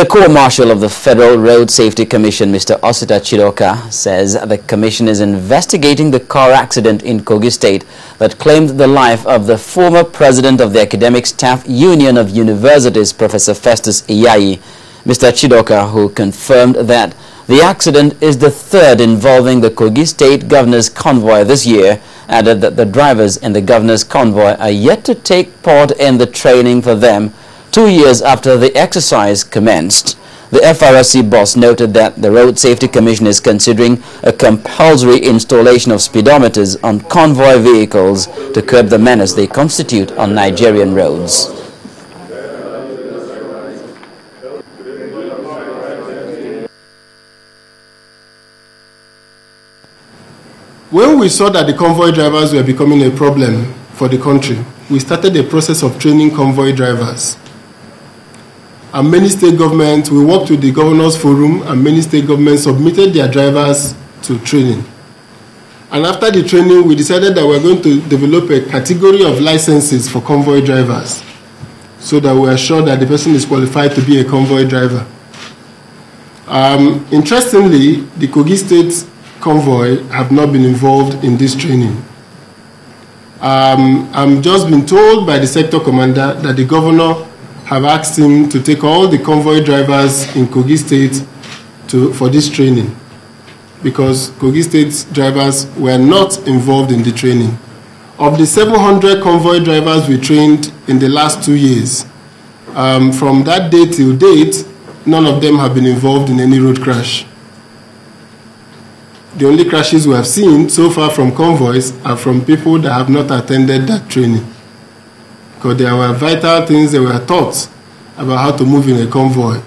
The Corps Marshal of the Federal Road Safety Commission, Mr. Osita Chidoka, says the commission is investigating the car accident in Kogi State that claimed the life of the former president of the Academic Staff Union of Universities, Professor Festus Iyayi. Mr. Chidoka, who confirmed that the accident is the third involving the Kogi State Governor's Convoy this year, added that the drivers in the Governor's Convoy are yet to take part in the training for them two years after the exercise commenced. The FRSC boss noted that the Road Safety Commission is considering a compulsory installation of speedometers on convoy vehicles to curb the menace they constitute on Nigerian roads. When we saw that the convoy drivers were becoming a problem for the country, we started a process of training convoy drivers. And many state governments, we worked with the Governors Forum, and many state governments submitted their drivers to training. And after the training, we decided that we we're going to develop a category of licenses for convoy drivers so that we are sure that the person is qualified to be a convoy driver. Um, interestingly, the Kogi State convoy have not been involved in this training. Um, I'm just been told by the sector commander that the governor have asked him to take all the convoy drivers in Kogi State to, for this training because Kogi State drivers were not involved in the training. Of the 700 convoy drivers we trained in the last two years, um, from that day till date, none of them have been involved in any road crash. The only crashes we have seen so far from convoys are from people that have not attended that training. Because there were vital things they were taught about how to move in a convoy.